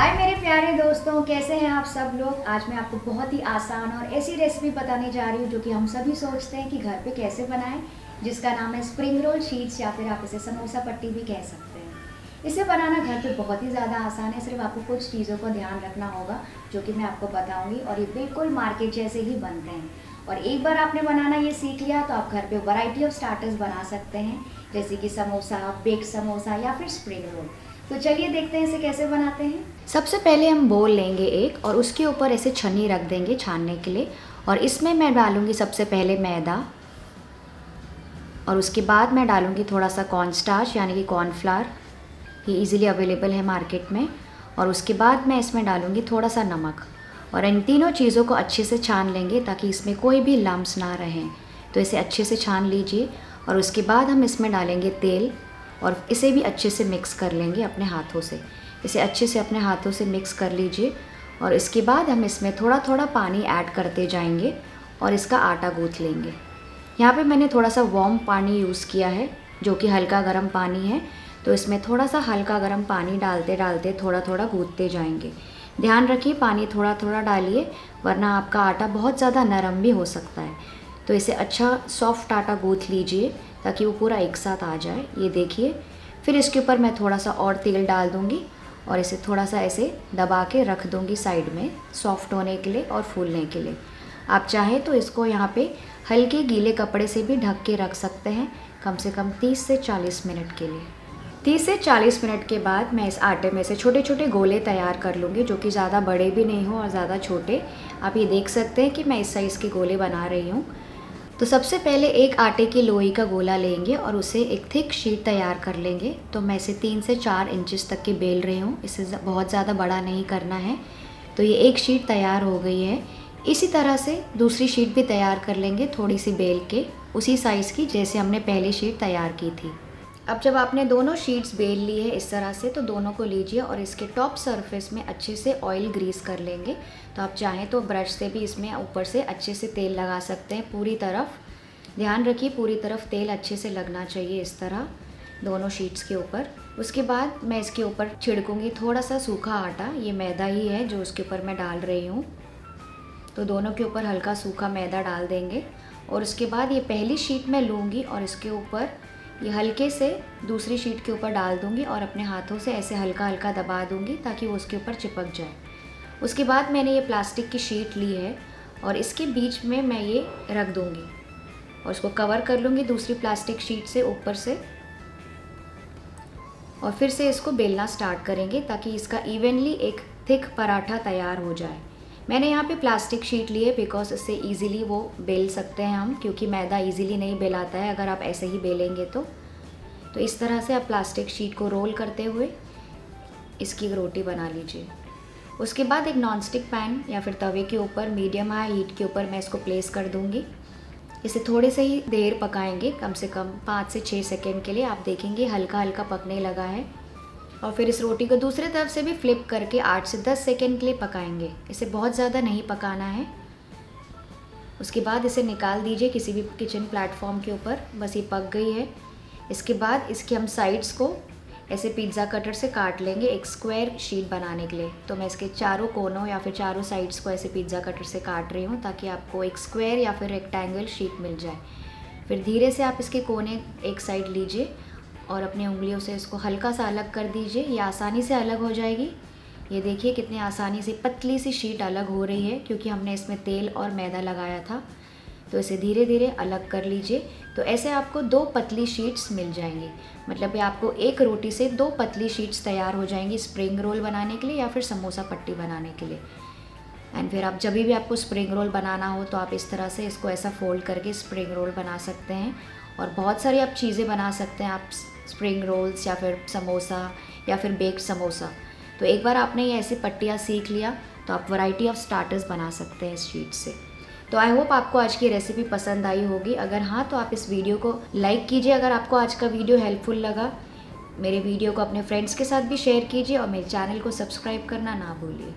हाय मेरे प्यारे दोस्तों, कैसे हैं आप सब लोग? आज मैं आपको बहुत ही आसान और ऐसी रेसिपी बताने जा रही हूँ जो कि हम सभी सोचते हैं कि घर पे कैसे बनाएँ, जिसका नाम है स्प्रिंग रोल शीट्स या फिर आप इसे समोसा पट्टी भी कह सकते हैं। इसे बनाना घर पे बहुत ही ज़्यादा आसान है, सिर्फ़ आपको कुछ चीज़ों को ध्यान रखना होगा, जो कि मैं आपको बताऊँगी, और ये बिल्कुल मार्केट जैसे ही बनते हैं। और एक बार आपने बनाना ये सीख लिया तो आप घर पे वैरायटी ऑफ़ स्टार्टर्स बना सकते हैं, जैसे कि समोसा बेक समोसा या फिर स्प्रिंग रोल तो चलिए देखते हैं इसे कैसे बनाते हैं। सबसे पहले हम बोल लेंगे एक और उसके ऊपर ऐसे छन्नी रख देंगे छानने के लिए। और इसमें मैं डालूँगी सबसे पहले मैदा। और उसके बाद मैं डालूँगी थोड़ा सा कॉर्न स्टार्च यानी कि कॉर्नफ्लावर ये इजीली अवेलेबल है मार्केट में। और उसके बाद मैं इसमें डालूँगी थोड़ा सा नमक। और इन तीनों चीज़ों को अच्छे से छान लेंगे ताकि इसमें कोई भी लम्ब ना रहें। तो इसे अच्छे से छान लीजिए। और उसके बाद हम इसमें डालेंगे तेल। और इसे भी अच्छे से मिक्स कर लेंगे अपने हाथों से। इसे अच्छे से अपने हाथों से मिक्स कर लीजिए और इसके बाद हम इसमें थोड़ा थोड़ा पानी ऐड करते जाएँगे और इसका आटा गूँथ लेंगे। यहाँ पे मैंने थोड़ा सा वार्म पानी यूज़ किया है, जो कि हल्का गर्म पानी है तो इसमें थोड़ा सा हल्का गर्म पानी डालते डालते थोड़ा थोड़ा गूँथते जाएँगे। ध्यान रखिए, पानी थोड़ा थोड़ा डालिए, वरना आपका आटा बहुत ज़्यादा नरम भी हो सकता है। तो इसे अच्छा सॉफ्ट आटा गूँथ लीजिए। ताकि वो पूरा एक साथ आ जाए, ये देखिए। फिर इसके ऊपर मैं थोड़ा सा और तेल डाल दूँगी और इसे थोड़ा सा ऐसे दबा के रख दूँगी साइड में सॉफ्ट होने के लिए और फूलने के लिए। आप चाहें तो इसको यहाँ पे हल्के गीले कपड़े से भी ढक के रख सकते हैं, कम से कम 30 से 40 मिनट के लिए। 30 से 40 मिनट के बाद मैं इस आटे में से छोटे छोटे गोले तैयार कर लूँगी, जो कि ज़्यादा बड़े भी नहीं हो और ज़्यादा छोटे। आप ये देख सकते हैं कि मैं इस साइज़ के गोले बना रही हूँ। तो सबसे पहले एक आटे की लोई का गोला लेंगे और उसे एक थिक शीट तैयार कर लेंगे। तो मैं इसे तीन से चार इंचेस तक की बेल रही हूँ। इसे बहुत ज़्यादा बड़ा नहीं करना है। तो ये एक शीट तैयार हो गई है। इसी तरह से दूसरी शीट भी तैयार कर लेंगे थोड़ी सी बेल के, उसी साइज़ की जैसे हमने पहली शीट तैयार की थी। अब जब आपने दोनों शीट्स बेल ली है इस तरह से तो दोनों को लीजिए और इसके टॉप सरफेस में अच्छे से ऑयल ग्रीस कर लेंगे। तो आप चाहें तो ब्रश से भी इसमें ऊपर से अच्छे से तेल लगा सकते हैं पूरी तरफ़। ध्यान रखिए पूरी तरफ़ तेल अच्छे से लगना चाहिए इस तरह दोनों शीट्स के ऊपर। उसके बाद मैं इसके ऊपर छिड़कूँगी थोड़ा सा सूखा आटा, ये मैदा ही है जो उसके ऊपर मैं डाल रही हूँ। तो दोनों के ऊपर हल्का सूखा मैदा डाल देंगे और उसके बाद ये पहली शीट मैं लूँगी और इसके ऊपर ये हल्के से दूसरी शीट के ऊपर डाल दूँगी और अपने हाथों से ऐसे हल्का हल्का दबा दूँगी ताकि वो उसके ऊपर चिपक जाए। उसके बाद मैंने ये प्लास्टिक की शीट ली है और इसके बीच में मैं ये रख दूँगी और उसको कवर कर लूँगी दूसरी प्लास्टिक शीट से ऊपर से। और फिर से इसको बेलना स्टार्ट करेंगे ताकि इसका इवनली एक थिक पराठा तैयार हो जाए। मैंने यहाँ पे प्लास्टिक शीट ली है बिकॉज़ इससे इजीली वो बेल सकते हैं हम, क्योंकि मैदा इजीली नहीं बेलाता है, अगर आप ऐसे ही बेलेंगे तो। तो इस तरह से आप प्लास्टिक शीट को रोल करते हुए इसकी रोटी बना लीजिए। उसके बाद एक नॉन स्टिक पैन या फिर तवे के ऊपर मीडियम हाई हीट के ऊपर मैं इसको प्लेस कर दूँगी। इसे थोड़े से ही देर पकाएँगे, कम से कम पाँच से छः सेकेंड के लिए। आप देखेंगे हल्का हल्का पकने लगा है। और फिर इस रोटी को दूसरे तरफ़ से भी फ्लिप करके आठ से दस सेकेंड के लिए पकाएँगे। इसे बहुत ज़्यादा नहीं पकाना है। उसके बाद इसे निकाल दीजिए किसी भी किचन प्लेटफॉर्म के ऊपर। बस ये पक गई है। इसके बाद इसके हम साइड्स को ऐसे पिज़्ज़ा कटर से काट लेंगे एक स्क्वायर शीट बनाने के लिए। तो मैं इसके चारों कोनों या फिर चारों साइड्स को ऐसे पिज़्ज़ा कटर से काट रही हूँ ताकि आपको एक स्क्वायर या फिर रेक्टेंगल शीट मिल जाए। फिर धीरे से आप इसके कोने एक साइड लीजिए। और अपनी उंगलियों से इसको हल्का सा अलग कर दीजिए। ये आसानी से अलग हो जाएगी। ये देखिए कितने आसानी से पतली सी शीट अलग हो रही है, क्योंकि हमने इसमें तेल और मैदा लगाया था। तो इसे धीरे धीरे अलग कर लीजिए। तो ऐसे आपको दो पतली शीट्स मिल जाएँगी। मतलब ये आपको एक रोटी से दो पतली शीट्स तैयार हो जाएँगी स्प्रिंग रोल बनाने के लिए या फिर समोसा पट्टी बनाने के लिए। एंड फिर आप जब भी आपको स्प्रिंग रोल बनाना हो तो आप इस तरह से इसको ऐसा फोल्ड करके स्प्रिंग रोल बना सकते हैं। और बहुत सारी आप चीज़ें बना सकते हैं। आप स्प्रिंग रोल्स या फिर समोसा या फिर बेक्ड समोसा। तो एक बार आपने ये ऐसी पट्टियाँ सीख लिया तो आप वैरायटी ऑफ़ स्टार्टर्स बना सकते हैं इस शीट से। तो आई होप आपको आज की रेसिपी पसंद आई होगी। अगर हाँ तो आप इस वीडियो को लाइक कीजिए अगर आपको आज का वीडियो हेल्पफुल लगा। मेरे वीडियो को अपने फ्रेंड्स के साथ भी शेयर कीजिए और मेरे चैनल को सब्सक्राइब करना ना भूलिए।